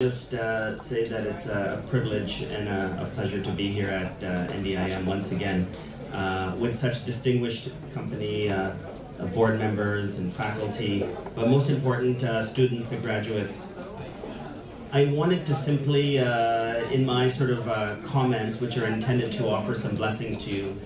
just uh, say that it's a privilege and a, a pleasure to be here at uh, NDIM once again uh, with such distinguished company, uh, uh, board members and faculty, but most important, uh, students, the graduates. I wanted to simply, in my sort of comments, which are intended to offer some blessings to you,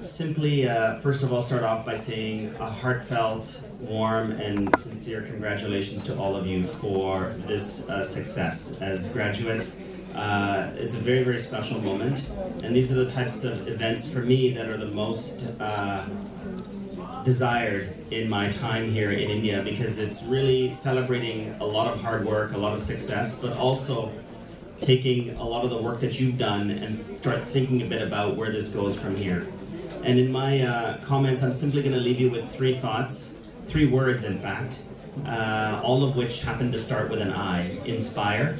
simply, uh, first of all, start off by saying a heartfelt, warm, and sincere congratulations to all of you for this uh, success as graduates. Uh, it's a very, very special moment, and these are the types of events for me that are the most uh, desired in my time here in India because it's really celebrating a lot of hard work, a lot of success, but also taking a lot of the work that you've done and start thinking a bit about where this goes from here. And in my uh, comments, I'm simply going to leave you with three thoughts, three words, in fact, uh, all of which happen to start with an I. Inspire.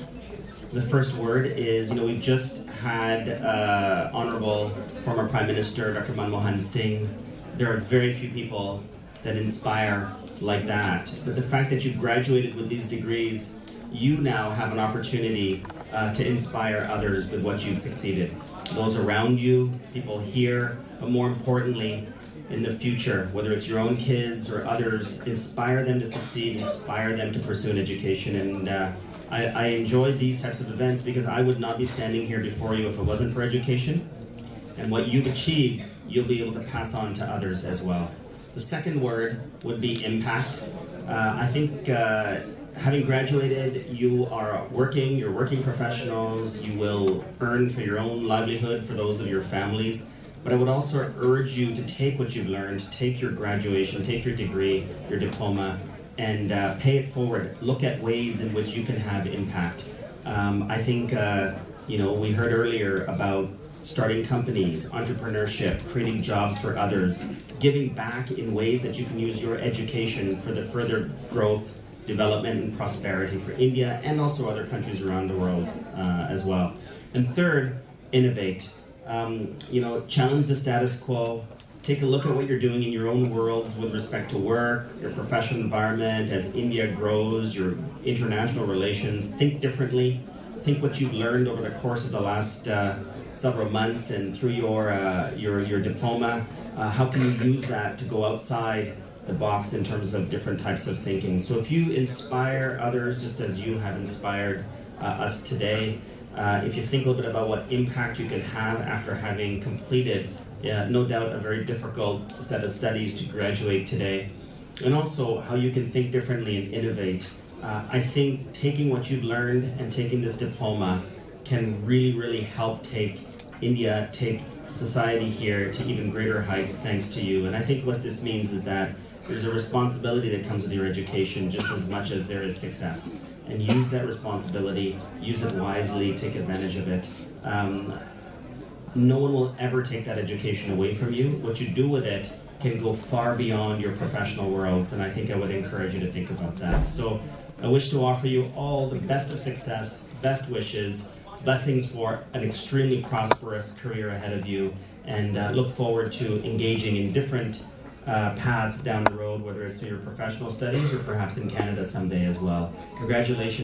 The first word is, you know, we've just had uh, Honorable former Prime Minister Dr. Manmohan Singh. There are very few people that inspire like that. But the fact that you graduated with these degrees, you now have an opportunity uh, to inspire others with what you've succeeded. Those around you, people here, but more importantly, in the future, whether it's your own kids or others, inspire them to succeed, inspire them to pursue an education. And uh, I, I enjoy these types of events because I would not be standing here before you if it wasn't for education. And what you've achieved, you'll be able to pass on to others as well. The second word would be impact. Uh, I think uh, having graduated, you are working, you're working professionals, you will earn for your own livelihood, for those of your families. But I would also urge you to take what you've learned, take your graduation, take your degree, your diploma, and uh, pay it forward. Look at ways in which you can have impact. Um, I think, uh, you know, we heard earlier about starting companies, entrepreneurship, creating jobs for others, giving back in ways that you can use your education for the further growth development and prosperity for India and also other countries around the world uh, as well. And third, innovate. Um, you know, challenge the status quo. Take a look at what you're doing in your own worlds with respect to work, your professional environment, as India grows, your international relations. Think differently. Think what you've learned over the course of the last uh, several months and through your uh, your your diploma. Uh, how can you use that to go outside the box in terms of different types of thinking. So if you inspire others just as you have inspired uh, us today, uh, if you think a little bit about what impact you can have after having completed, no doubt, a very difficult set of studies to graduate today, and also how you can think differently and innovate. Uh, I think taking what you've learned and taking this diploma can really, really help take India, take society here to even greater heights thanks to you. And I think what this means is that there's a responsibility that comes with your education just as much as there is success. And use that responsibility, use it wisely, take advantage of it. Um, no one will ever take that education away from you. What you do with it can go far beyond your professional worlds, and I think I would encourage you to think about that. So I wish to offer you all the best of success, best wishes, blessings for an extremely prosperous career ahead of you, and uh, look forward to engaging in different uh, paths down the road, whether it's through your professional studies or perhaps in Canada someday as well. Congratulations.